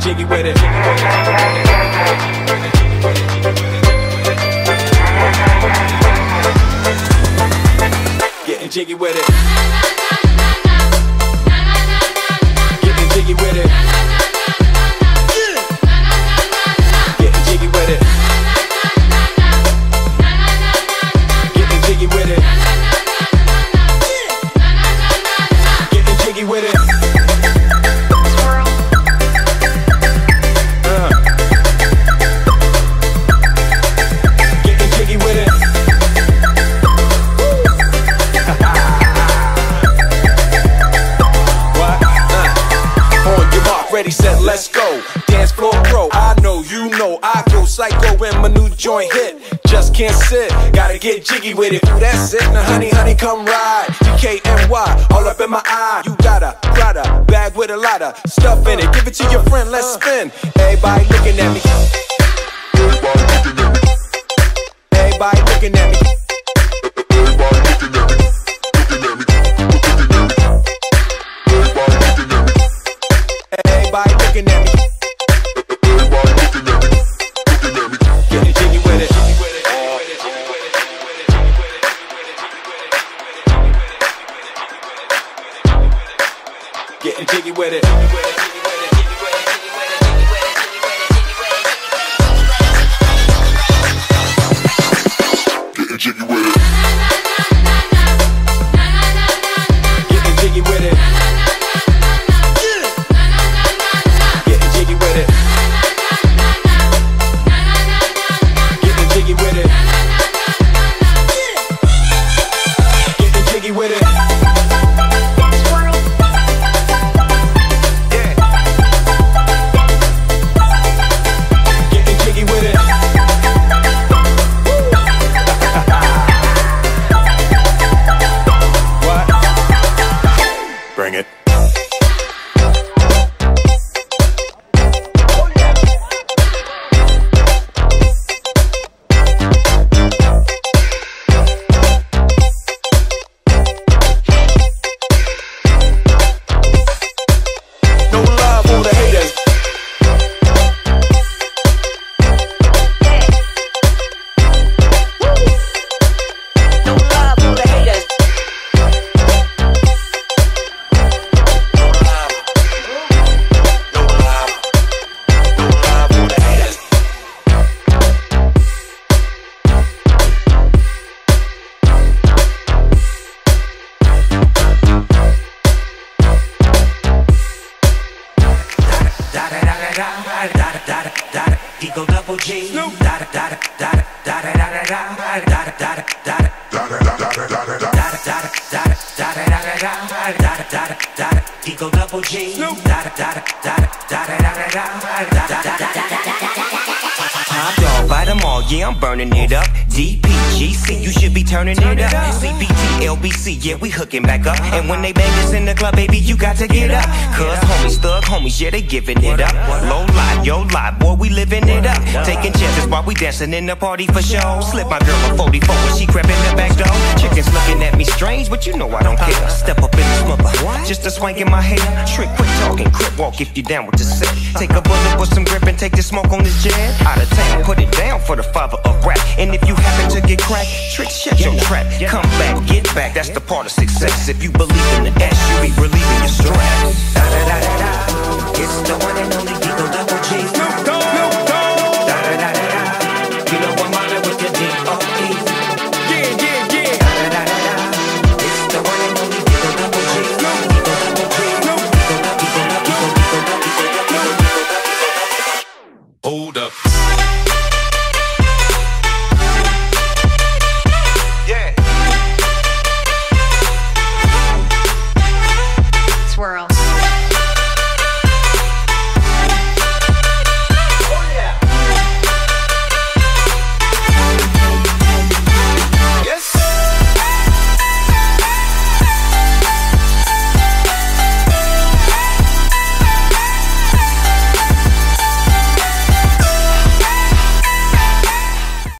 Jiggy with it. Jiggy with it. Ready, set, let's go. Dance floor pro, I know, you know, I go psycho when my new joint hit. Just can't sit, gotta get jiggy with it. Ooh, that's it. Now, honey, honey, come ride. DKNY, all up in my eye. You got a Prada bag with a lot of stuff in it. Give it to your friend, let's spin. Everybody looking at me. Everybody looking at me. Looking at me. Looking at me. Jiggy, jiggy with it. Getting jiggy with it. Da da da da da Eagle double G da da da da da da da da da da da da da da da Da da da da da da da. da da da da da da da da da da da da Top dog, buy them all, yeah, I'm burning it up. DPGC, you should be turning Turn it, up. it up. LBC, yeah, we hooking back up. And when they bang us in the club, baby, you got to get up. Cuz homies, thug homies, yeah, they giving it up. Low life, yo lie, boy, we living it up. Taking chances while we dancing in the party for show. Slip my girl a 44 when she crept in the back door. Chickens looking at me strange, but you know I don't care. Step up in this mother just a swank in my hair. Trick, quit talking, crip walk if you down with the set. Take a bullet with some grip and take the smoke on this jet. Out of town, put it down for the father of rap. And if you happen to get cracked, trick, shut your trap. Come back, get back, that's the part of success. If you believe in the S, you be relieving your stress. Da da da da da, it's the one and only Eagle Double